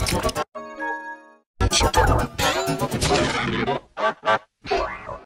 Thank you.